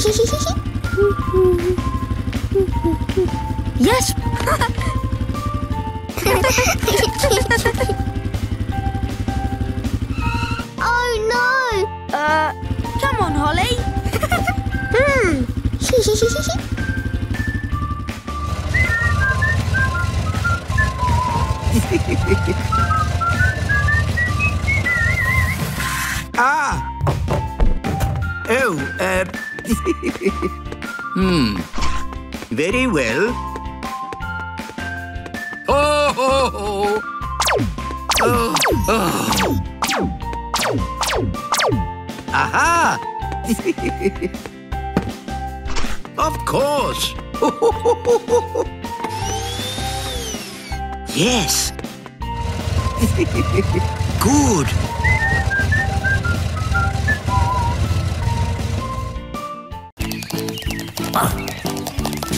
yes. oh no! Uh, come on, Holly. Hmm. ah! Hmm. Very well. Oh, oh, oh. Oh, oh. Aha! of course. yes. Good.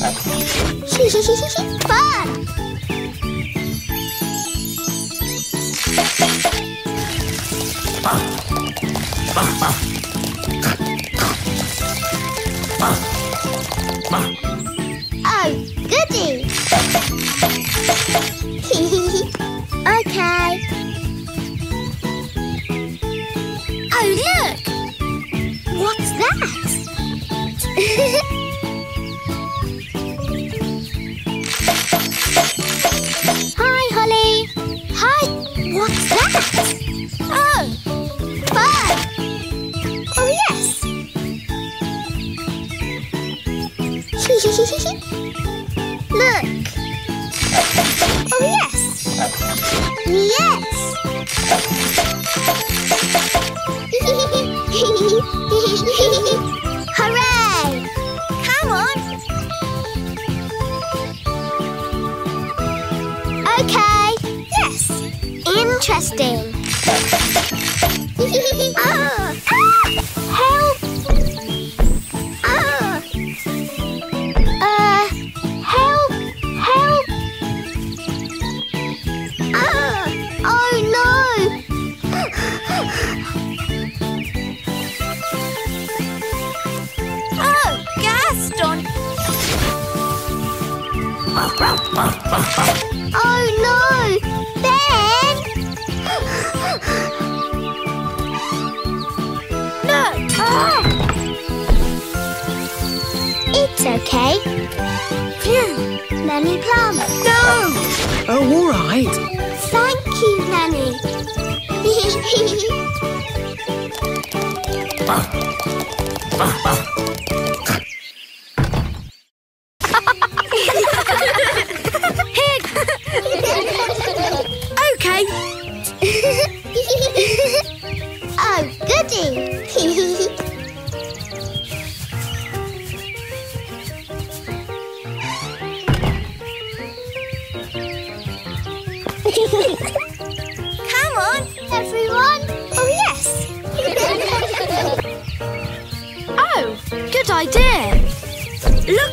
Look! Hmm! Hooray! Good! wow! Fun! Oh, goody! Look. Oh, yes. Yes. Hooray! Come on. Okay. Yes. Interesting. Ah! Oh, Gaston. Oh no! Ben! No. Ah! It's okay. Phew! Nanny Plum. No. Oh, all right. Thank you, Nanny. Okay.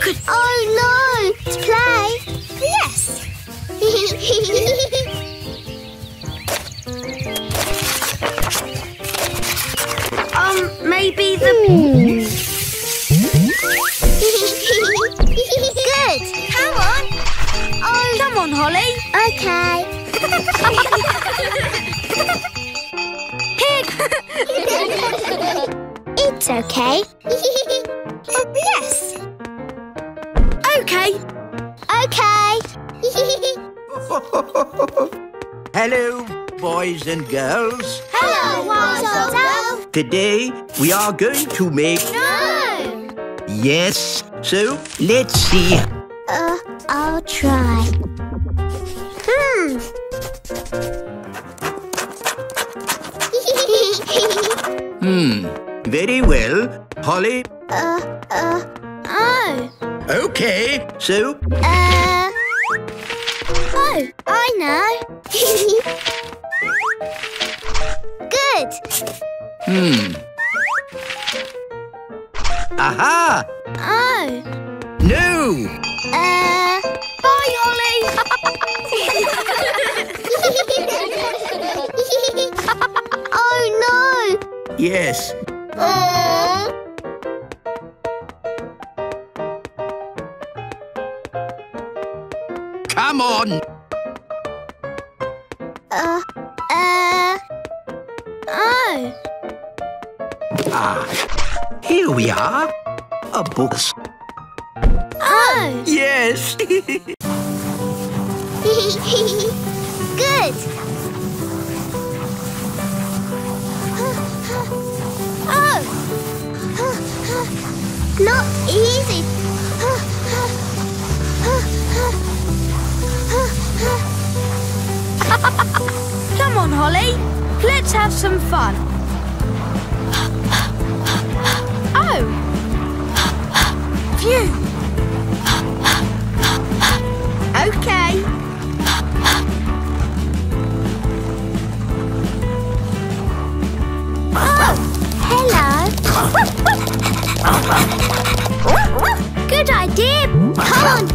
At. oh, no. To play? Yes. Um, maybe the. Good. Come on. Oh, Come on, Holly. okay. Pig. It's okay. yes. Okay. Okay. Hello, boys and girls. Hello, Wise Old Elf. Today we are going to make... No. Yes, so let's see. Uh, I'll try. Hmm. Hmm, very well. Holly, uh, uh. Okay, so Uh. Oh, I know. Good. hmm. Aha! Oh. No! Uh. Bye, Ollie. oh Yes. no. Oh. Come on! Uh. Uh. Oh. Ah, here we are. A book. Oh. Yes! Good. Oh. Not easy. Come on, Holly. Let's have some fun. Oh. Phew. Okay. Oh, Hello. Good idea. Come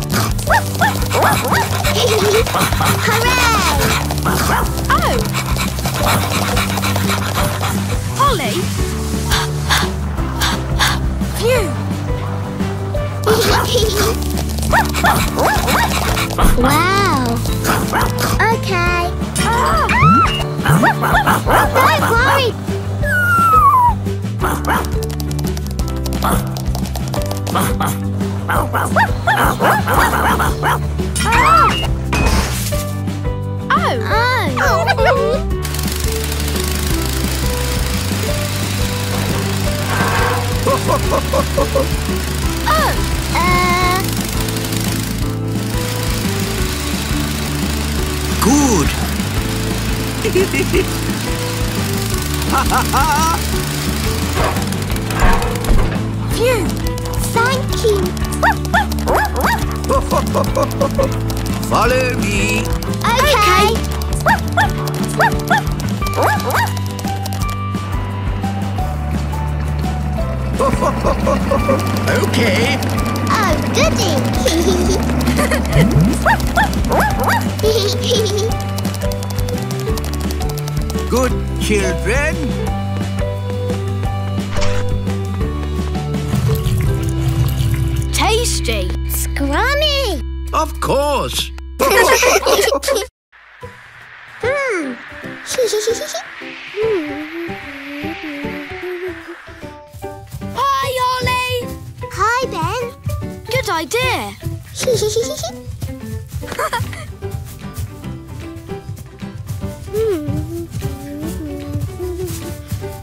on. Hooray! Oh. Phew. wow. Uh, Good! Phew. thank you. Follow me. Okay. Okay. Oh, goody. Good children. Tasty. Scrummy. Of course. Hmm. idea.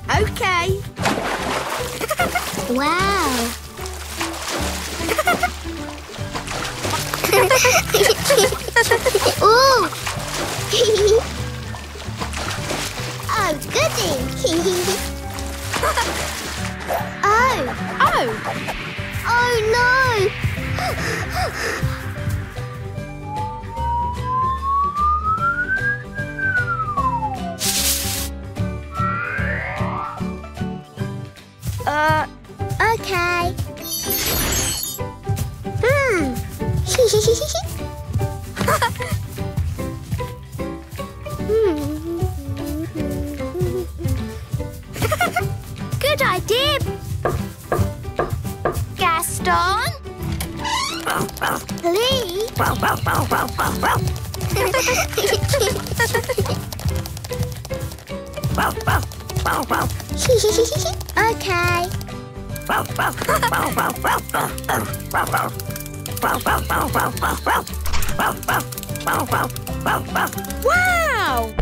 Okay. wow. Ooh. oh, goody. oh. Oh. Oh, no. Uh. Okay. Hmm. okay. Wow.